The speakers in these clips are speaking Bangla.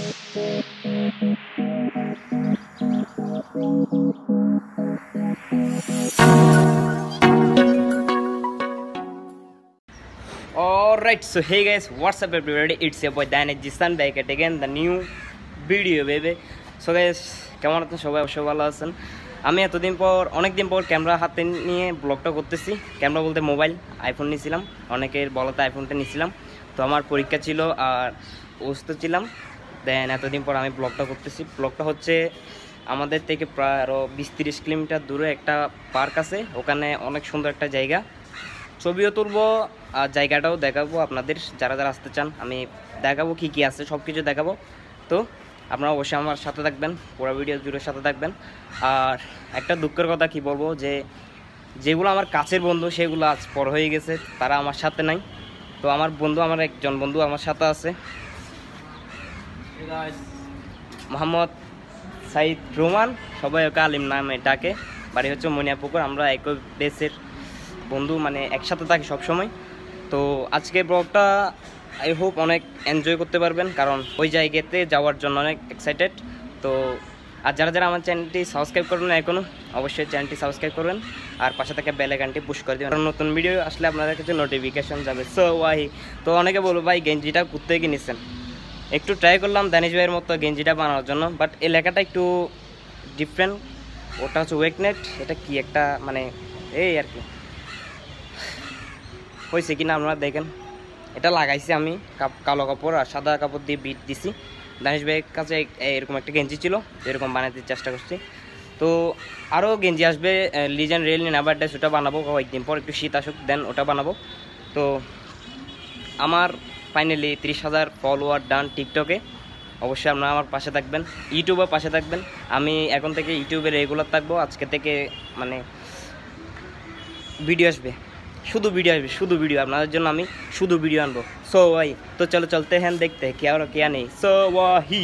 Alright, so hey guys, what's up everybody? It's your boy Daniel Jisan back at again the new video baby. So guys, কেমন আছেন? সবাই অবশ্যই ভালো আছেন। আমি এতদিন পর অনেক দিন পর ক্যামেরা হাতে নিয়ে ব্লগটা করতেছি। ক্যামেরা বলতে মোবাইল আইফোন নিয়েছিলাম অনেকের বলতে আইফোনটা নিয়েছিলাম তো আমার পরীক্ষা ছিল আর অসুস্থ ছিলাম। দেন এতদিন পর আমি ব্লগটা করতেছি। ব্লগটা হচ্ছে আমাদের থেকে প্রায় আরও বিশ তিরিশ কিলোমিটার দূরে একটা পার্ক আছে। ওখানে অনেক সুন্দর একটা জায়গা। ছবিও তুলবো, আর জায়গাটাও দেখাবো আপনাদের, যারা যারা আসতে চান, আমি দেখাবো কী কী আছে সব কিছু দেখাবো। তো আপনারা অবশ্যই আমার সাথে থাকবেন, পুরো ভিডিও জুড়ে সাথে থাকবেন। আর একটা দুঃখের কথা কি বলব, যে যেগুলো আমার কাছের বন্ধু, সেগুলো আজ পর হয়ে গেছে, তারা আমার সাথে নাই। তো আমার বন্ধু, আমার একজন বন্ধু আমার সাথে আছে। মোহাম্মদ সাইদ রোমান, সবাই ওকে আলিম নামে ডাকে। বাড়ি হচ্ছে মনিয়াপুকুর, আমরা একই বেসের বন্ধু মানে একসাথে থাকি সবসময়। তো আজকে ব্লগটা আই হোপ অনেক এনজয় করতে পারবেন, কারণ ওই জায়গাতে যাওয়ার জন্য অনেক এক্সাইটেড তো আর যারা যারা আমার চ্যানেলটি সাবস্ক্রাইব করবেন না এখনও অবশ্যই চ্যানেলটি সাবস্ক্রাইব করবেন। আর পাশে থেকে বেল আইকনটি পুশ করে দেবেন। নতুন ভিডিও আসলে আপনাদের কাছে নোটিফিকেশন যাবে। সো ওয়াহি। তো অনেকে বলব, ভাই, গেঞ্জিটা করতে গিয়ে নিছেন একটু ট্রাই করলাম দানিশ ভাইয়ের মতো গেঞ্জিটা বানানোর জন্য বাট এই লেখাটা একটু ডিফারেন্ট ওটা হচ্ছে ওয়েকনেট এটা কি একটা মানে এই আর কি। হয়েছে কিনা আপনারা দেখেন। এটা লাগাইছি আমি কালো কাপড় আর সাদা কাপড় দিয়ে বিট দিছি। দানিশ ভাইয়ের কাছে এরকম একটা গেঞ্জি ছিল, এরকম বানাতে চেষ্টা করছি। তো আরও গেঞ্জি আসবে লিজেন্ড রেল নেভার ডেস ওটা বানাবো, কয়েকদিন পর একটু শীত আসুক দেন ওটা বানাবো। তো আমার ফাইনালি ত্রিশ হাজার ফলোয়ার ডান টিকটকে অবশ্যই আপনারা আমার পাশে থাকবেন ইউটিউবে পাশে থাকবেন। আমি এখন থেকে ইউটিউবে রেগুলার থাকব, আজকে থেকে মানে ভিডিও আসবে। শুধু ভিডিও আসবে, শুধু ভিডিও আপনাদের জন্য আমি শুধু ভিডিও আনব। সো ওয়াই তো চলো চলতে হ্যান, দেখতে কে আর কে নেই সো ওয়াহি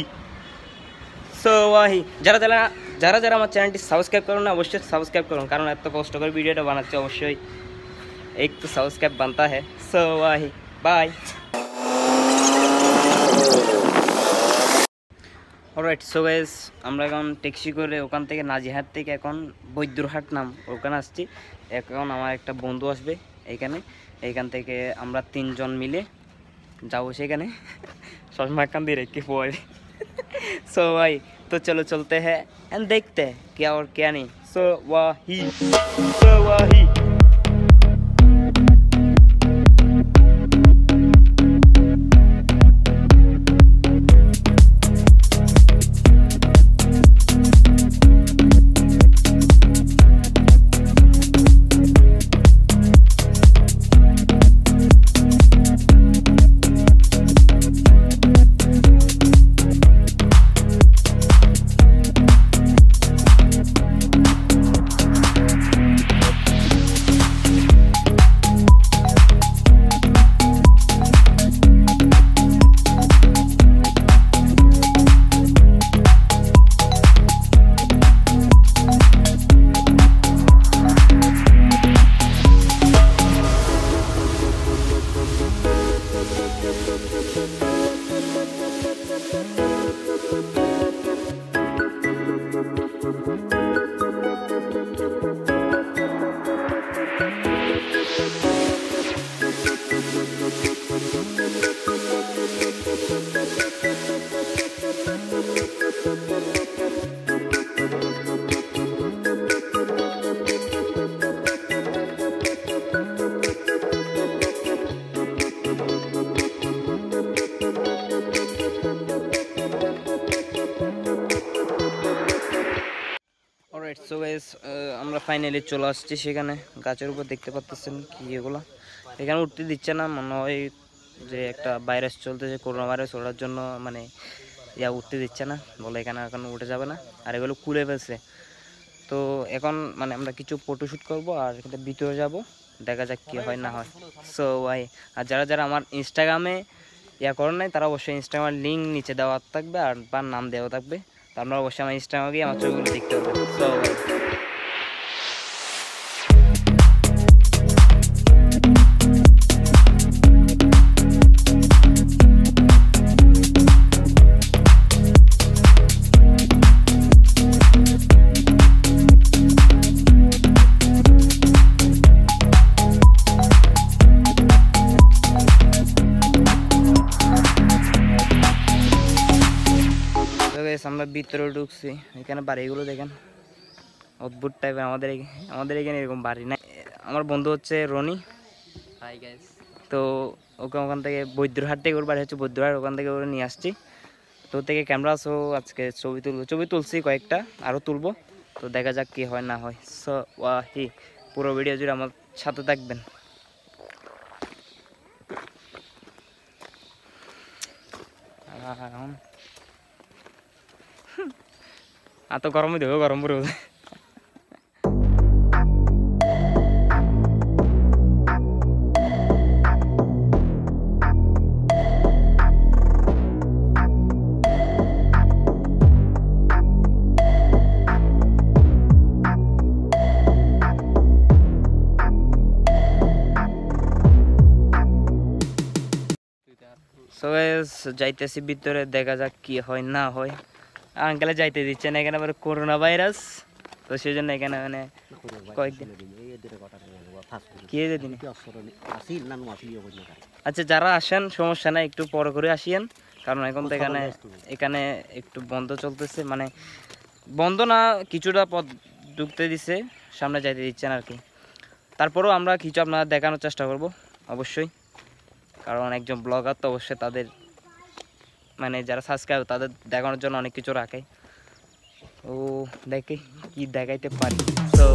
সো ওয়াহি যারা যারা যারা যারা আমার চ্যানেলটি সাবস্ক্রাইব করুন না, অবশ্যই সাবস্ক্রাইব করুন। কারণ এত কষ্ট করে ভিডিওটা বানাচ্ছে, অবশ্যই একটু সাবস্ক্রাইব বানতা হ্যাঁ। সো ওয়াহি বাই অলরাইট সো গাইজ আমরা এখন ট্যাক্সি করে ওখান থেকে নাজিহাট থেকে এখন বৈদ্যুরহাট নাম ওখানে আসছি। এখন আমার একটা বন্ধু আসবে এখানে। এইখান থেকে আমরা তিনজন মিলে যাব সেখানে। সশমা কান্দি রেখে পড়ে সো ভাই, তো চলো চলতে হ্যাঁ। দেখতে, কে আর কে নেই সো ওয়াহি সো ওয়াহি সো গাইস আমরা ফাইনালি চলে আসছি সেখানে। গাছের উপর দেখতে পাচ্ছেন কি এগুলো। এখানে উঠতে দিচ্ছে না, মনে হয় যে একটা ভাইরাস চলতেছে করোনা ভাইরাস ওটার জন্য মানে ইয়া উঠতে দিচ্ছে না, বলে এখানে এখন উঠে যাবে না। আর এগুলো খুলে ফেলছে। তো এখন মানে আমরা কিছু ফটোশ্যুট করব আর এখানে ভিতরে যাব, দেখা যাক কি হয় না হয়। সো ভাই, আর যারা যারা আমার ইনস্টাগ্রামে ইয়া করেন নাই, তারা অবশ্যই ইনস্টাগ্রামের লিঙ্ক নিচে দেওয়া থাকবে আর বা নাম দেওয়া থাকবে। তো আপনারা অবশ্যই আমার ইনস্টাগ্রামে গিয়ে আমার ছবিগুলো দেখতে সো গাইস আমরা ভিতরে ঢুকছি। এখানে বাড়িগুলো দেখেন। অদ্ভুত টাইপের আমাদের আমাদের এখানে এরকম বাড়ি না আমার বন্ধু হচ্ছে রনি। হাই গাইস তো ওকে ওখান থেকে বৈদ্যহাট থেকে ওর বাড়ি হচ্ছে বৈদ্যহাট ওখান থেকে ওরা নিয়ে আসছি। তো থেকে ক্যামেরা সো আজকে ছবি তুলবো। ছবি তুলছি কয়েকটা আরও তুলবো। তো দেখা যাক কি হয় না হয়। সো ওয়াহি পুরো ভিডিও জুড়ে আমার সাথে থাকবেন। আরাম। আর তো গরমই দেবো গরম পড়ে সো যাইতেছি, ভিতরে দেখা যাক কি হয়, না হয়। আঙ্কেলে যাইতে দিচ্ছে না, এখানে করোনা ভাইরাস তো সেই জন্য এখানে মানে কয়েকদিন। আচ্ছা যারা আসেন, সমস্যা নাই, একটু পরে করে আসিয়েন। কারণ এখন তো এখানে এখানে একটু বন্ধ চলতেছে। মানে বন্ধ না, কিছুটা পথ ঢুকতে দিছে, সামনে যাইতে দিচ্ছেন আর কি। তারপরেও আমরা কিছু আপনার দেখানোর চেষ্টা করব, অবশ্যই। কারণ একজন ব্লগার তো অবশ্যই তাদের মানে যারা সাবস্ক্রাইব তাদের দেখানোর জন্য অনেক কিছু রাখে। ও, দেখে কি দেখাইতে পারি। তো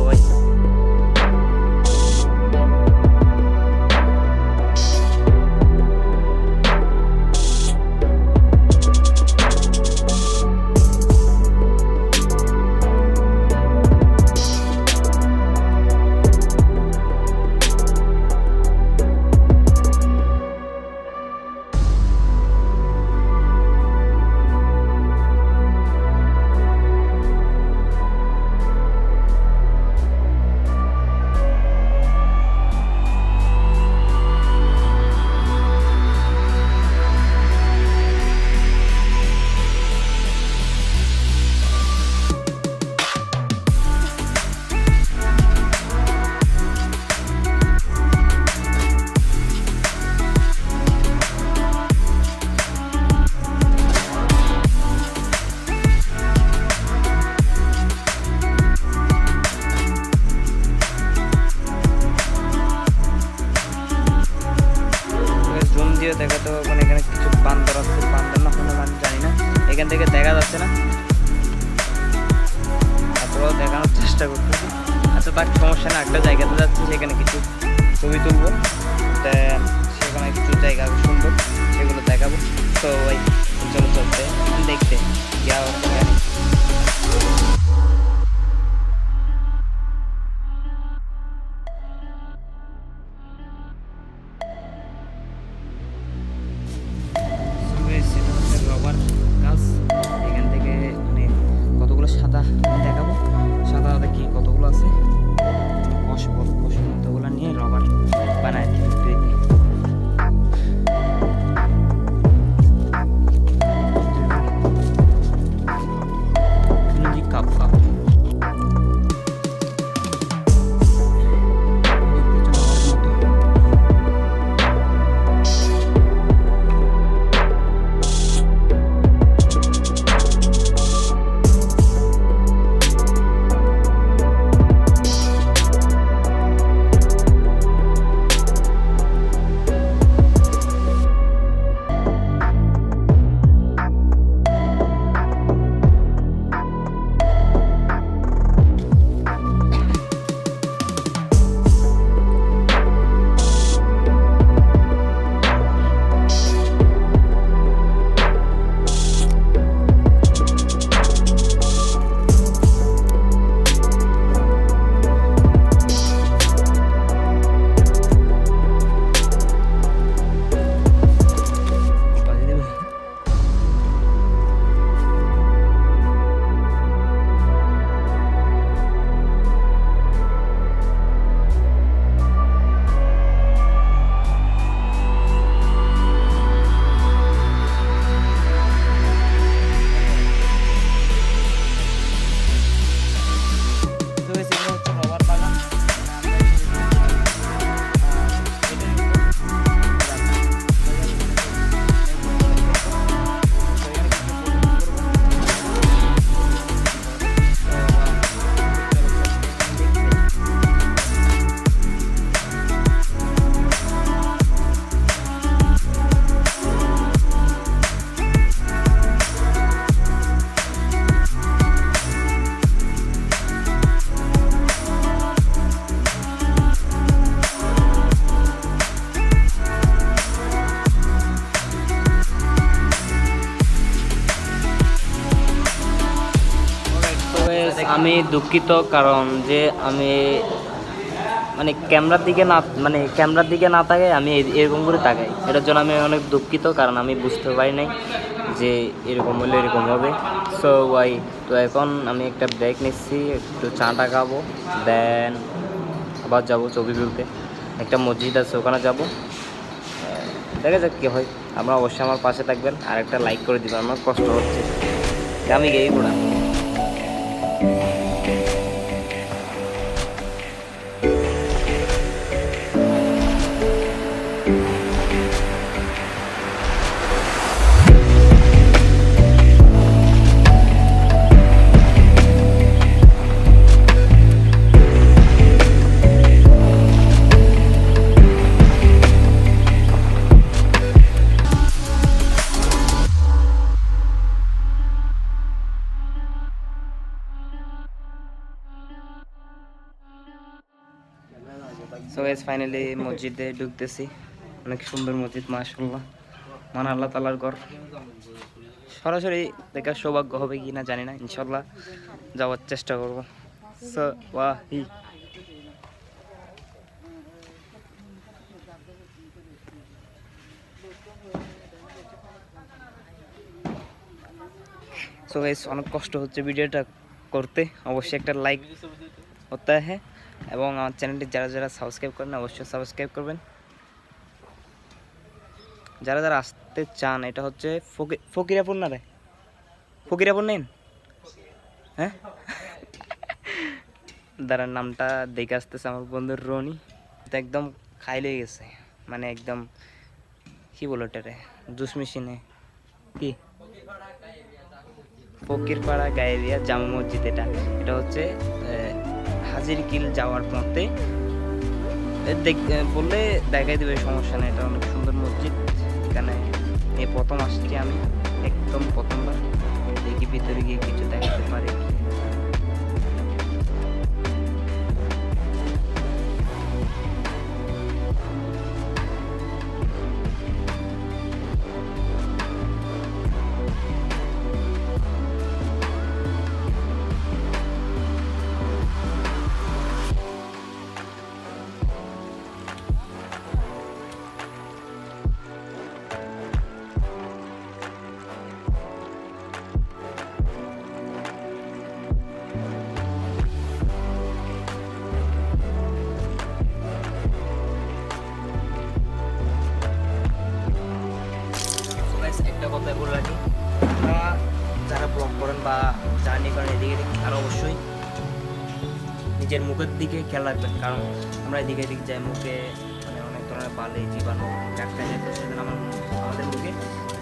চেষ্টা করতেছি। আচ্ছা তার সমস্যা না, একটা জায়গাতে যাচ্ছি সেখানে কিছু ছবি তুলবো। সেখানে কিছু জায়গা সুন্দর সেগুলো দেখাবো। তো ওই চলো চলতে, দেখতে এখান থেকে মানে কতগুলো সাদা দুঃখিত কারণ যে আমি মানে ক্যামেরার দিকে না মানে ক্যামেরার দিকে না তাকাই, আমি এরকম করে তাকাই। এটার জন্য আমি অনেক দুঃখিত কারণ আমি বুঝতে পারি নাই যে এরকম হলে এরকম হবে। সো ওয়াই তো এখন আমি একটা ব্রেক নিচ্ছি, একটু চাটা খাব দেন আবার যাব ছবি তুলতে। একটা মসজিদ আছে, ওখানে যাব। দেখা যাক কী হয়। আপনারা অবশ্যই আমার পাশে থাকবেন আর একটা লাইক করে দিবেন, আমার কষ্ট হচ্ছে। আমি গেই ঘোরা সো গাইস ফাইনালি মসজিদে ঢুকতেছি। অনেক সুন্দর মসজিদ, মাশাআল্লাহ। মান আল্লাহ তালার ঘর। সরাসরি দেখার সৌভাগ্য হবে কি না জানি না ইনশাল্লাহ যাওয়ার চেষ্টা করব। সো ওয়াহি সো গাইস অনেক কষ্ট হচ্ছে ভিডিওটা করতে। অবশ্যই একটা লাইক হতে হ্যাঁ। এবং আমার চ্যানেলটি যারা যারা সাবস্ক্রাইব করেন অবশ্যই সাবস্ক্রাইব করবেন। যারা যারা আসতে চান, এটা হচ্ছে ফকি- ফকিরাপুর না রে? ফকিরাপুর নেন? হ্যাঁ? দাঁড়ার নামটা দেখে আসতেছে আমার বন্ধুর রনি। তো একদম খাইলে গেছে। মানে একদম, কি বলো এটা রে? জুস মেশিনে। কি? ফকিরপাড়া গায়েরিয়া জামা মসজিদ এটা। এটা হচ্ছে হাজির কিল যাওয়ার পথে বললে দেখাই দেবে, সমস্যা নেই, এটা অনেক সুন্দর মসজিদ, এখানে এই প্রথম আসছি আমি, একদম প্রথমবার, দেখি ভিতরে গিয়ে কিছু দেখাতে পারি বা জার্নি করেন এদিকে এদিকে আর অবশ্যই নিজের মুখের দিকে খেয়াল রাখবেন। কারণ আমরা এদিকে এদিকে যাই, মুখে মানে অনেক ধরনের বালি, জীবাণু যায় তো সেজন্য আমার আমাদের মুখে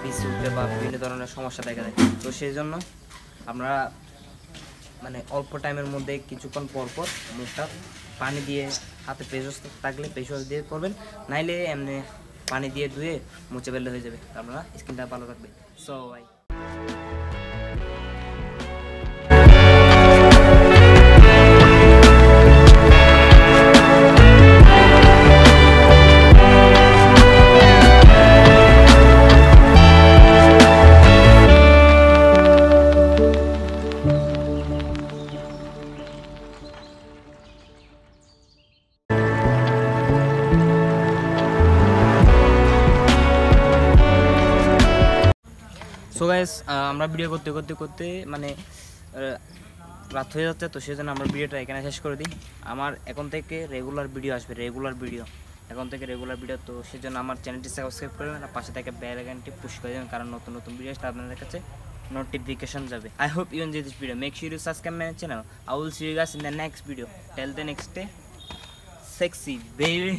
বিষ উঠবে বা বিভিন্ন ধরনের সমস্যা দেখা দেয়। তো সেই জন্য আমরা মানে অল্প টাইমের মধ্যে কিছুক্ষণ পর পর মুখটা পানি দিয়ে হাতে পেশস থাকলে পেশস দিয়ে করবেন, নাইলে এমনি পানি দিয়ে ধুয়ে মুছে ফেললে হয়ে যাবে। আপনারা স্কিনটা ভালো থাকবে সো ভাই সো গাইস আমরা ভিডিও করতে করতে করতে মানে রাত হয়ে যাচ্ছে, তো সেই জন্য আমরা ভিডিওটা এখানে শেষ করে দিই। আমার এখন থেকে রেগুলার ভিডিও আসবে রেগুলার ভিডিও এখন থেকে রেগুলার ভিডিও তো সেই জন্য আমার চ্যানেলটি সাবস্ক্রাইব করবেন আর পাশে থেকে বেল আইকনটি পুশ করে দেবেন, কারণ নতুন নতুন ভিডিও আসলে আপনাদের কাছে নোটিফিকেশন যাবে। I hope you enjoy this video make sure you subscribe my channel I will see you guys in the next video tell the next day sexy baby